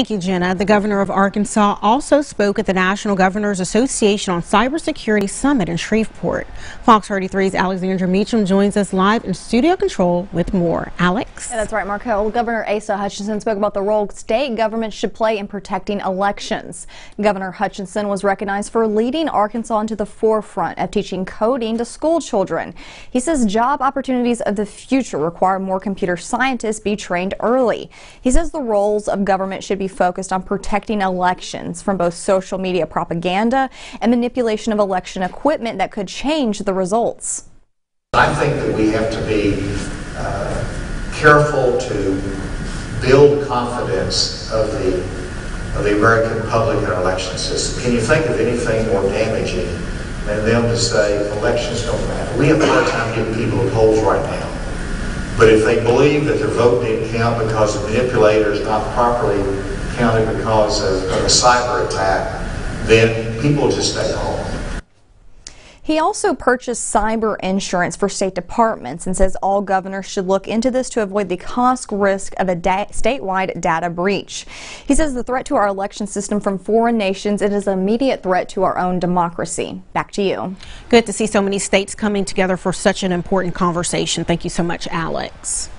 Thank you, Jenna. The governor of Arkansas also spoke at the National Governors Association on Cybersecurity Summit in Shreveport. Fox 33's Alexandra Meacham joins us live in studio control with more. Alex? Yeah, that's right, Markel. Governor Asa Hutchinson spoke about the role state government should play in protecting elections. Governor Hutchinson was recognized for leading Arkansas into the forefront of teaching coding to school children. He says job opportunities of the future require more computer scientists be trained early. He says the roles of government should be focused on protecting elections from both social media propaganda and manipulation of election equipment that could change the results. I think that we have to be uh, careful to build confidence of the of the American public in our election system. Can you think of anything more damaging than them to say elections don't matter? We have a hard time getting people to polls right now. But if they believe that their vote didn't count because the manipulator is not properly counted because of, of a cyber attack, then people just stay home. He also purchased cyber insurance for state departments and says all governors should look into this to avoid the cost risk of a da statewide data breach. He says the threat to our election system from foreign nations it is an immediate threat to our own democracy. Back to you. Good to see so many states coming together for such an important conversation. Thank you so much, Alex.